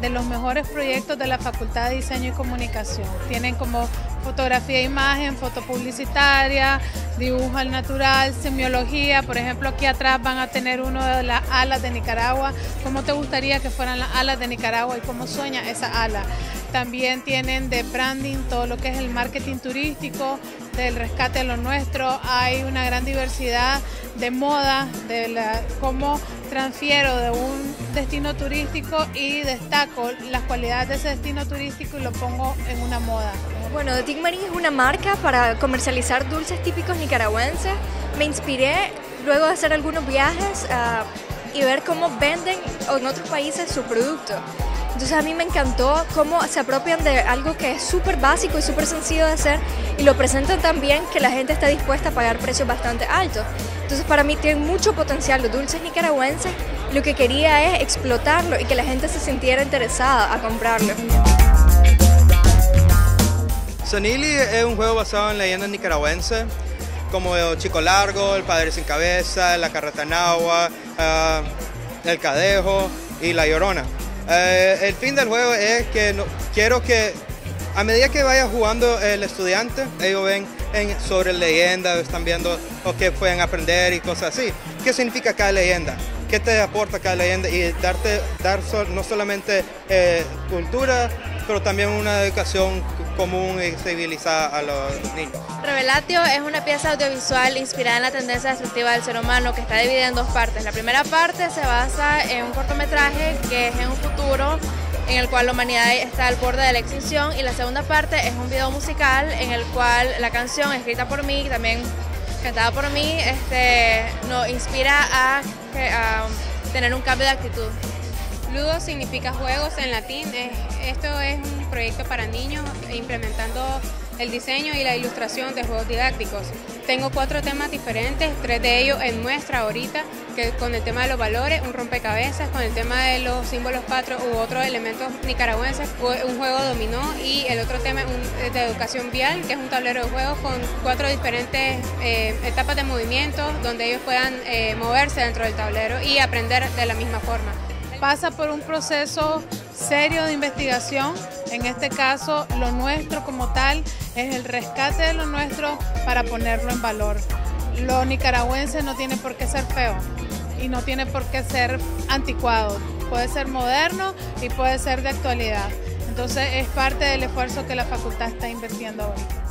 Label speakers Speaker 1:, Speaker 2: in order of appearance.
Speaker 1: de los mejores proyectos de la Facultad de Diseño y Comunicación. Tienen como fotografía e imagen, fotopublicitaria, dibujo al natural, semiología. Por ejemplo, aquí atrás van a tener uno de las alas de Nicaragua. ¿Cómo te gustaría que fueran las alas de Nicaragua y cómo sueña esa ala? También tienen de branding todo lo que es el marketing turístico, del rescate de lo nuestro. Hay una gran diversidad de moda, de cómo transfiero de un destino turístico y destaco las cualidades de ese destino turístico y lo pongo en una moda.
Speaker 2: Bueno, The Marín es una marca para comercializar dulces típicos nicaragüenses. Me inspiré luego de hacer algunos viajes uh, y ver cómo venden en otros países su producto. Entonces a mí me encantó cómo se apropian de algo que es súper básico y súper sencillo de hacer y lo presentan tan bien que la gente está dispuesta a pagar precios bastante altos. Entonces para mí tienen mucho potencial los dulces nicaragüenses. Lo que quería es explotarlo y que la gente se sintiera interesada a comprarlo.
Speaker 3: Sonili es un juego basado en leyendas nicaragüenses, como Chico Largo, El Padre Sin Cabeza, La Carreta Nahua, uh, El Cadejo y La Llorona. Uh, el fin del juego es que quiero que a medida que vaya jugando el estudiante, ellos ven en, sobre leyendas, están viendo o qué pueden aprender y cosas así. ¿Qué significa cada leyenda? ¿Qué te aporta cada leyenda? Y darte, dar no solamente eh, cultura, pero también una educación común y civilizada a los niños.
Speaker 4: Revelatio es una pieza audiovisual inspirada en la tendencia destructiva del ser humano que está dividida en dos partes. La primera parte se basa en un cortometraje que es en un futuro en el cual la humanidad está al borde de la extinción y la segunda parte es un video musical en el cual la canción escrita por mí, también cantada por mí, este, nos inspira a, a tener un cambio de actitud.
Speaker 5: Ludo significa juegos en latín. Esto es un proyecto para niños implementando el diseño y la ilustración de juegos didácticos. Tengo cuatro temas diferentes, tres de ellos en muestra ahorita, que con el tema de los valores, un rompecabezas, con el tema de los símbolos patro u otros elementos nicaragüenses, un juego dominó y el otro tema es de educación vial, que es un tablero de juegos con cuatro diferentes eh, etapas de movimiento donde ellos puedan eh, moverse dentro del tablero y aprender de la misma forma
Speaker 1: pasa por un proceso serio de investigación. En este caso, lo nuestro como tal es el rescate de lo nuestro para ponerlo en valor. Lo nicaragüense no tiene por qué ser feo y no tiene por qué ser anticuado. Puede ser moderno y puede ser de actualidad. Entonces es parte del esfuerzo que la facultad está invirtiendo hoy.